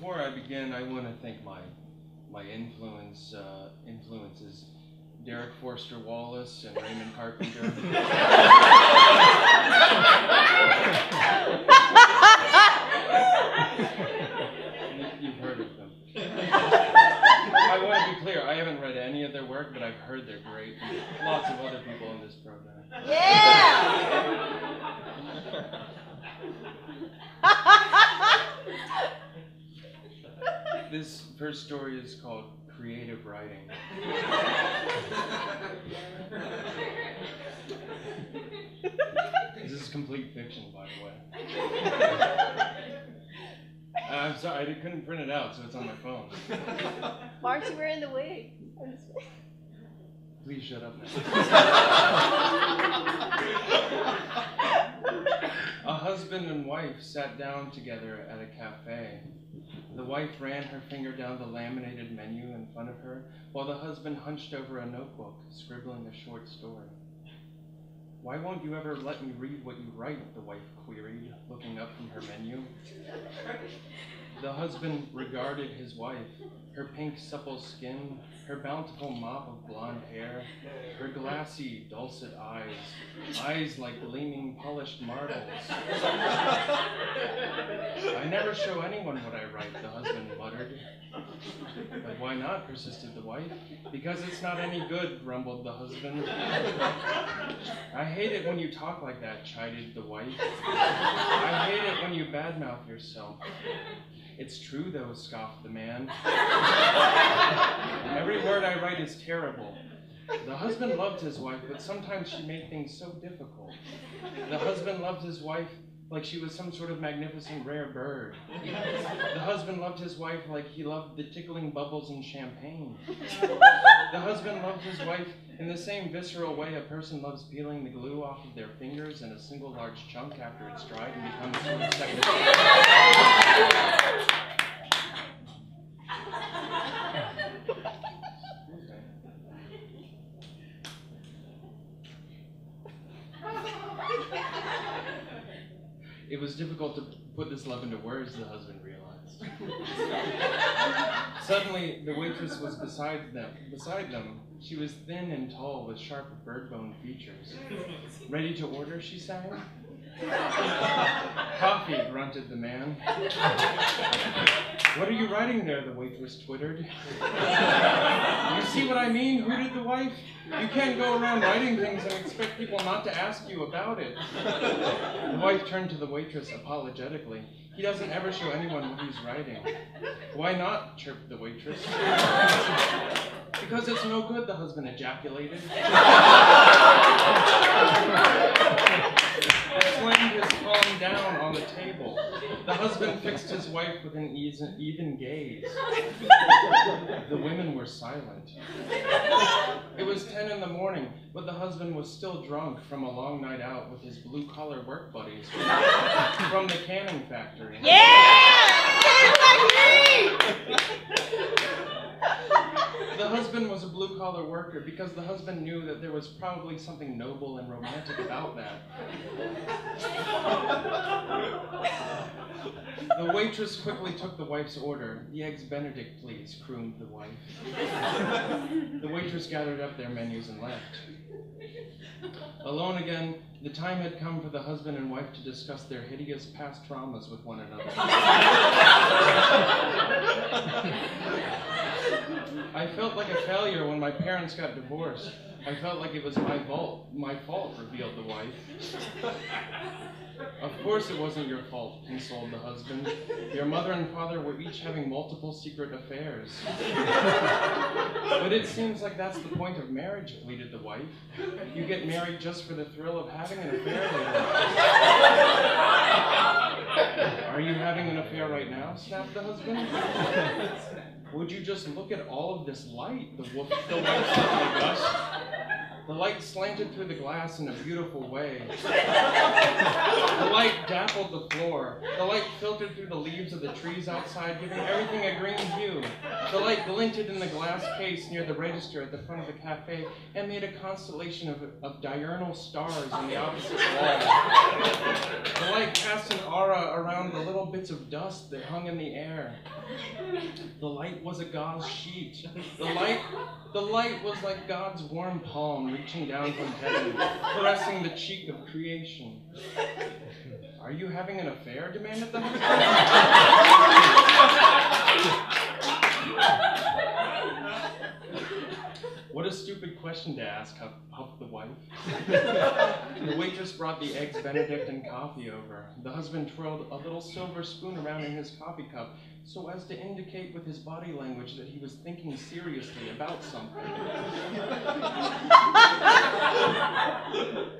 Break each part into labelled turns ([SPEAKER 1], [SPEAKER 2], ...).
[SPEAKER 1] Before I begin, I want to thank my my influence uh, influences Derek Forster Wallace and Raymond Carpenter. You- You've heard of them. I want to be clear, I haven't read any of their work, but I've heard they're great. Lots of other people in this program. This first story is called Creative Writing. This is complete fiction, by the way. Uh, I'm sorry, I couldn't print it out, so it's on my phone.
[SPEAKER 2] Why aren't you the wig?
[SPEAKER 1] Please shut up. A husband and wife sat down together at a cafe. The wife ran her finger down the laminated menu in front of her, while the husband hunched over a notebook, scribbling a short story. Why won't you ever let me read what you write? The wife queried, looking up from her menu. The husband regarded his wife, her pink, supple skin, her bountiful mop of blonde hair, her glassy, dulcet eyes, eyes like gleaming, polished marbles. I never show anyone what I write, the husband muttered. But why not? persisted the wife. Because it's not any good, grumbled the husband. I hate it when you talk like that, chided the wife. I hate it when you badmouth yourself. It's true, though, scoffed the man. Every word I write is terrible. The husband loved his wife, but sometimes she made things so difficult. The husband loved his wife like she was some sort of magnificent rare bird. The husband loved his wife like he loved the tickling bubbles in champagne. The husband loved his wife in the same visceral way a person loves peeling the glue off of their fingers in a single large chunk after it's dried and becomes sort of second. It was difficult to put this love into words, the husband realized. Suddenly, the waitress was beside them. Beside them, she was thin and tall with sharp bird bone features. Ready to order, she sang. Coffee, grunted the man. What are you writing there? The waitress twittered. You see what I mean? hooted the wife. You can't go around writing things and expect people not to ask you about it. The wife turned to the waitress apologetically. He doesn't ever show anyone what he's writing. Why not? chirped the waitress. Because it's no good, the husband ejaculated. He flame his palm down on the table. The husband fixed his wife with an even gaze. The women were silent. It was ten in the morning, but the husband was still drunk from a long night out with his blue collar work buddies from the canning factory. The husband was a blue collar worker because the husband knew that there was probably something noble and romantic about that. The waitress quickly took the wife's order. The eggs Benedict, please, crooned the wife. The waitress gathered up their menus and left. Alone again, the time had come for the husband and wife to discuss their hideous past traumas with one another. I felt like a failure when my parents got divorced. I felt like it was my fault, my fault, revealed the wife. Of course it wasn't your fault, consoled the husband. Your mother and father were each having multiple secret affairs. But it seems like that's the point of marriage, pleaded the wife. You get married just for the thrill of having an affair later. Are you having an affair right now? snapped the husband. Would you just look at all of this light? The, gushed. The light slanted through the glass in a beautiful way. The light dappled the floor. The light filtered through the leaves of the trees outside, giving everything a green hue. The light glinted in the glass case near the register at the front of the cafe and made a constellation of, of diurnal stars on the opposite wall. The light cast an aura around the little bits of dust that hung in the air. The light was a gauze sheet. The light, the light was like God's warm palm reaching down from heaven, caressing the cheek of creation. Are you having an affair? demanded the What a stupid question to ask, huffed the wife. the waitress brought the eggs Benedict and coffee over. The husband twirled a little silver spoon around in his coffee cup so as to indicate with his body language that he was thinking seriously about something.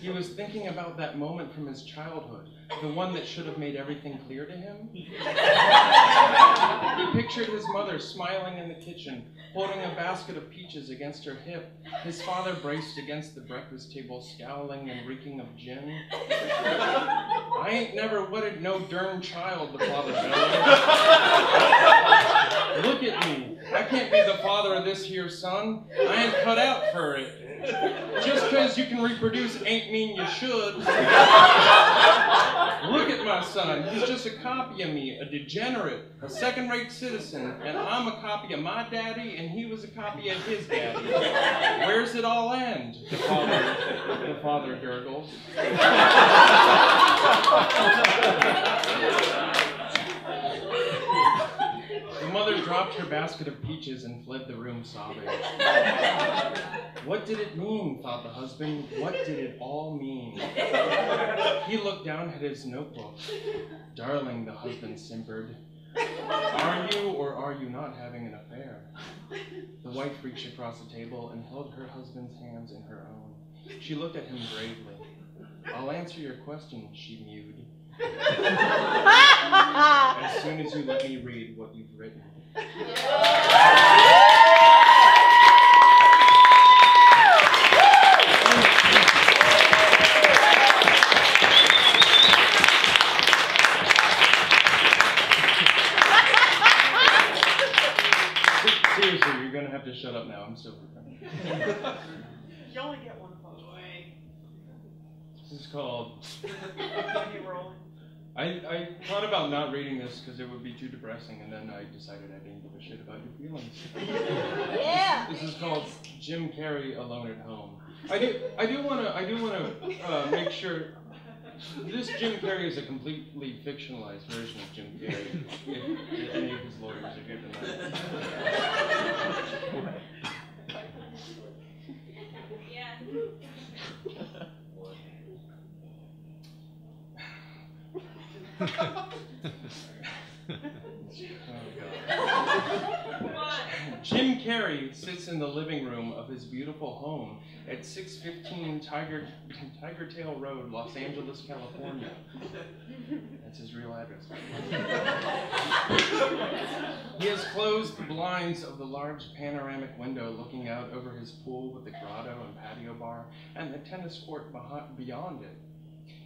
[SPEAKER 1] he was thinking about that moment from his childhood, the one that should have made everything clear to him. he pictured his mother smiling in the kitchen, holding a basket of peaches against her hip, his father braced against the breakfast table, scowling and reeking of gin. I ain't never wedded no dern child, the father. Look at me. I can't be the father of this here son. I ain't cut out for it. Just because you can reproduce ain't mean you should. Look at my son. He's just a copy of me, a degenerate, a second-rate citizen, and I'm a copy of my daddy, and he was a copy of his daddy. Where's it all end? The father, the father gurgles. The mother dropped her basket of peaches and fled the room sobbing. What did it mean, thought the husband. What did it all mean? He looked down at his notebook. Darling, the husband simpered. Are you or are you not having an affair? The wife reached across the table and held her husband's hands in her own. She looked at him gravely. I'll answer your question, she mewed. as soon as you let me read what you've written. Seriously, you're gonna have to shut up now. I'm still recording.
[SPEAKER 3] You only get one.
[SPEAKER 1] This is called.
[SPEAKER 3] You rolling?
[SPEAKER 1] I, I thought about not reading this because it would be too depressing, and then I decided I didn't give a shit about your feelings.
[SPEAKER 2] Yeah.
[SPEAKER 1] This is called Jim Carrey Alone at Home. I do I do want to I do want to uh, make sure this Jim Carrey is a completely fictionalized version of Jim Carrey. If, if any of his lawyers are here tonight. Oh, Jim Carrey sits in the living room of his beautiful home at 615 Tiger, Tiger Tail Road, Los Angeles, California. That's his real address. he has closed the blinds of the large panoramic window looking out over his pool with the grotto and patio bar and the tennis court beyond it.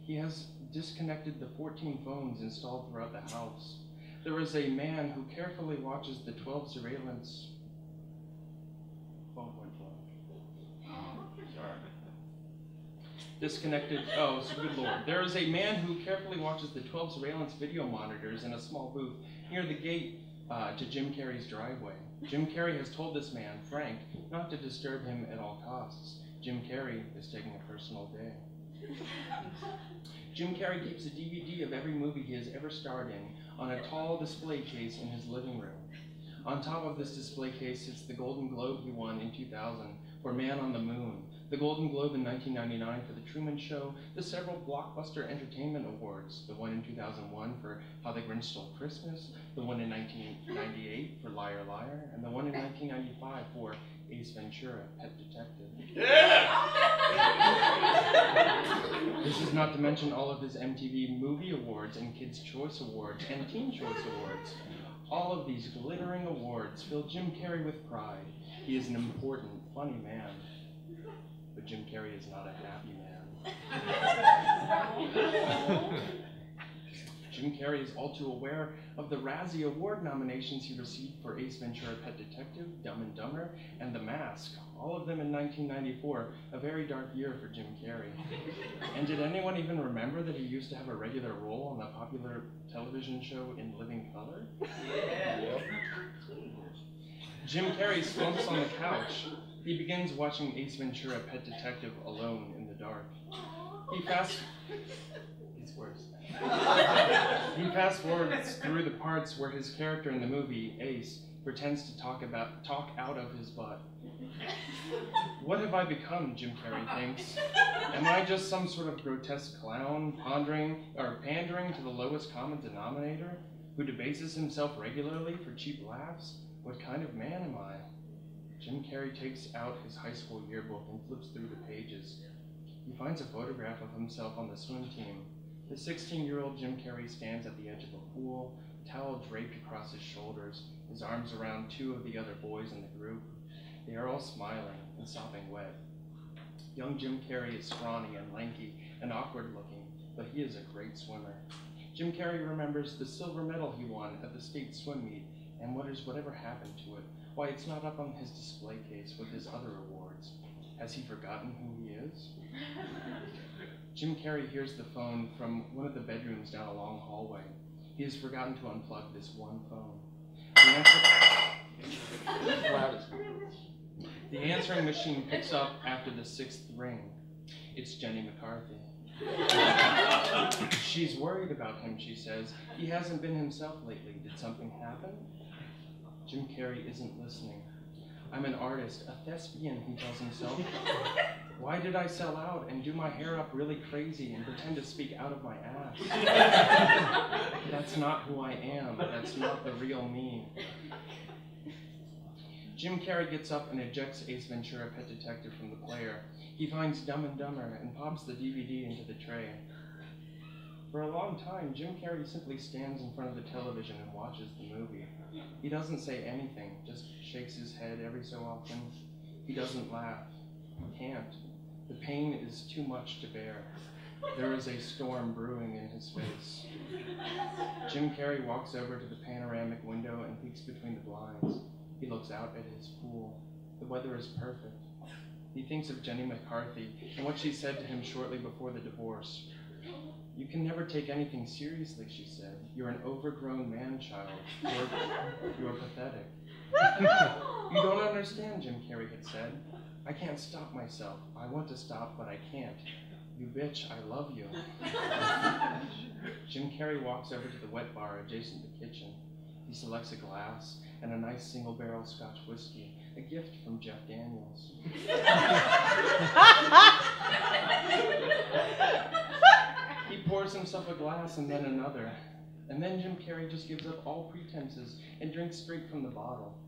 [SPEAKER 1] He has disconnected the 14 phones installed throughout the house. There is a man who carefully watches the 12 surveillance. Phone went blank. Sorry. Disconnected. Oh, so good lord. There is a man who carefully watches the 12 surveillance video monitors in a small booth near the gate uh, to Jim Carrey's driveway. Jim Carrey has told this man, Frank, not to disturb him at all costs. Jim Carrey is taking a personal day. Jim Carrey keeps a DVD of every movie he has ever starred in on a tall display case in his living room. On top of this display case sits the Golden Globe he won in 2000 for Man on the Moon, the Golden Globe in 1999 for The Truman Show, the several Blockbuster Entertainment Awards, the one in 2001 for How the Grinch Stole Christmas, the one in 1998 for Liar Liar, and the one in 1995 for Ace Ventura, Pet Detective. Yeah! This is not to mention all of his MTV Movie Awards and Kids' Choice Awards and Teen Choice Awards. All of these glittering awards fill Jim Carrey with pride. He is an important, funny man. but Jim Carrey is not a happy man. Jim Carrey is all too aware of the Razzie Award nominations he received for Ace Ventura, Pet Detective, Dumb and Dumber, and The Mask, all of them in 1994, a very dark year for Jim Carrey. And did anyone even remember that he used to have a regular role on the popular television show In Living Color? Yeah. Jim Carrey slumps on the couch. He begins watching Ace Ventura, Pet Detective, alone in the dark. He fast. It's worse. He fast forwards through the parts where his character in the movie, Ace, pretends to talk about talk out of his butt. What have I become, Jim Carrey thinks? Am I just some sort of grotesque clown, pondering or pandering to the lowest common denominator, who debases himself regularly for cheap laughs? What kind of man am I? Jim Carrey takes out his high school yearbook and flips through the pages. He finds a photograph of himself on the swim team. The 16 year old Jim Carrey stands at the edge of a pool, towel draped across his shoulders, his arms around two of the other boys in the group. They are all smiling and sopping wet. Young Jim Carrey is scrawny and lanky and awkward looking, but he is a great swimmer. Jim Carrey remembers the silver medal he won at the state swim meet and wonders whatever happened to it, why it's not up on his display case with his other awards. Has he forgotten who he is? Jim Carrey hears the phone from one of the bedrooms down a long hallway. He has forgotten to unplug this one phone. The, answer... the answering machine picks up after the sixth ring. It's Jenny McCarthy. She's worried about him, she says. He hasn't been himself lately. Did something happen? Jim Carrey isn't listening. I'm an artist, a thespian, he tells himself. Why did I sell out and do my hair up really crazy and pretend to speak out of my ass? That's not who I am. That's not the real me. Jim Carrey gets up and ejects Ace Ventura, Pet Detective, from the player. He finds Dumb and Dumber and pops the DVD into the tray. For a long time, Jim Carrey simply stands in front of the television and watches the movie. He doesn't say anything, just shakes his head every so often. He doesn't laugh. He can't. The pain is too much to bear. There is a storm brewing in his face. Jim Carrey walks over to the panoramic window and peeks between the blinds. He looks out at his pool. The weather is perfect. He thinks of Jenny McCarthy and what she said to him shortly before the divorce. You can never take anything seriously, she said. You're an overgrown man child. You're, you're pathetic. you don't understand, Jim Carrey had said. I can't stop myself. I want to stop, but I can't. You bitch, I love you. Jim Carrey walks over to the wet bar adjacent to the kitchen. He selects a glass and a nice single barrel scotch whiskey, a gift from Jeff Daniels. he pours himself a glass and then another. And then Jim Carrey just gives up all pretenses and drinks straight from the bottle.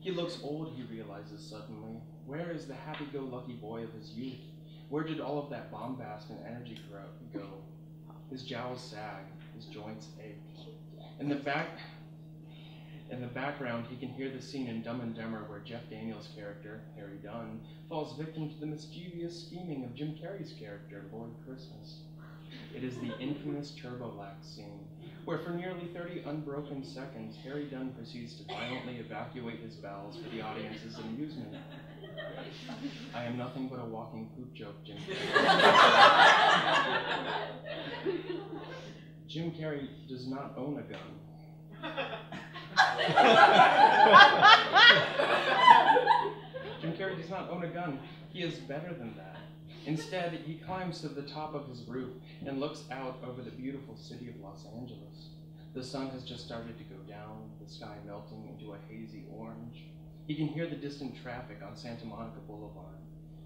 [SPEAKER 1] He looks old, he realizes suddenly. Where is the happy go lucky boy of his youth? Where did all of that bombast and energy go? His jowls sag, his joints ache. In the back, in the background, he can hear the scene in Dumb and Dumber where Jeff Daniels' character, Harry Dunn, falls victim to the mischievous scheming of Jim Carrey's character, Lloyd Christmas. It is the infamous Turbolax scene, where for nearly 30 unbroken seconds, Harry Dunn proceeds to violently evacuate his bowels for the audience's amusement. I am nothing but a walking poop joke, Jim Carrey. Jim Carrey does not own a gun. Jim Carrey does not own a gun. He is better than that. Instead, he climbs to the top of his roof and looks out over the beautiful city of Los Angeles. The sun has just started to go down, the sky melting into a hazy orange. He can hear the distant traffic on Santa Monica Boulevard.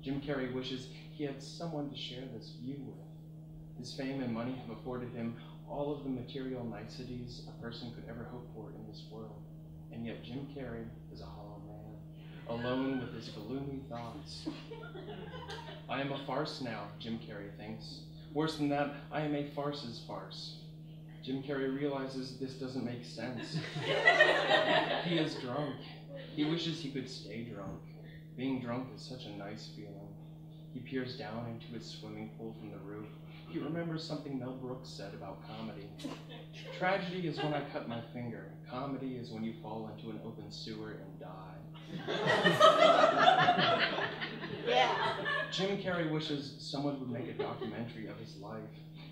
[SPEAKER 1] Jim Carrey wishes he had someone to share this view with. His fame and money have afforded him all of the material niceties a person could ever hope for in this world. And yet Jim Carrey is a hollow man, alone with his gloomy thoughts. I am a farce now, Jim Carrey thinks. Worse than that, I am a farce's farce. Jim Carrey realizes this doesn't make sense. he is drunk. He wishes he could stay drunk. Being drunk is such a nice feeling. He peers down into his swimming pool from the roof. He remembers something Mel Brooks said about comedy. Tragedy is when I cut my finger. Comedy is when you fall into an open sewer and die.
[SPEAKER 2] Yeah.
[SPEAKER 1] Jim Carrey wishes someone would make a documentary of his life.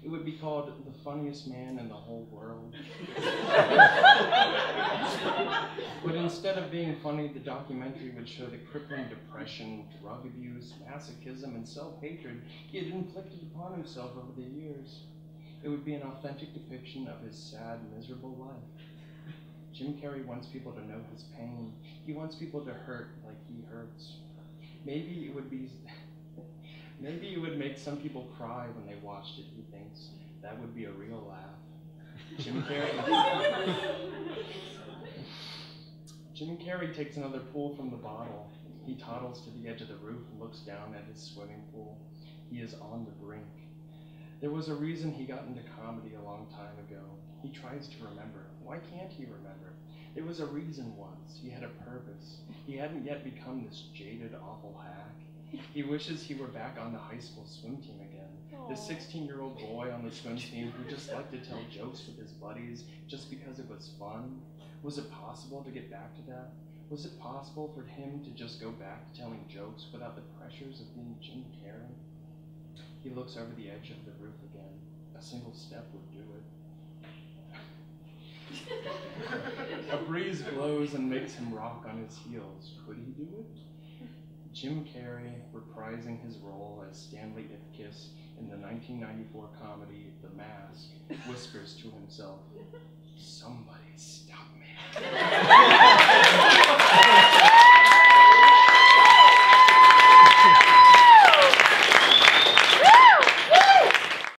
[SPEAKER 1] It would be called The Funniest Man in the Whole World. but instead of being funny, the documentary would show the crippling depression, drug abuse, masochism, and self hatred he had inflicted upon himself over the years. It would be an authentic depiction of his sad, miserable life. Jim Carrey wants people to know his pain. He wants people to hurt like he hurts. Maybe it would be maybe it would make some people cry when they watched it, he thinks. That would be a real laugh. Jim Carrey Jim Carrey takes another pull from the bottle. He toddles to the edge of the roof and looks down at his swimming pool. He is on the brink. There was a reason he got into comedy a long time ago. He tries to remember. Why can't he remember? There was a reason once. He had a purpose. He hadn't yet become this jaded, awful hack. He wishes he were back on the high school swim team again. The 16 year old boy on the swim team who just liked to tell jokes with his buddies just because it was fun. Was it possible to get back to that? Was it possible for him to just go back to telling jokes without the pressures of being Jim Carrey? He looks over the edge of the roof again. A single step would do it. A breeze blows and makes him rock on his heels. Could he do it? Jim Carrey, reprising his role as Stanley Ipkiss in the 1994 comedy The Mask, whispers to himself, Somebody stop me.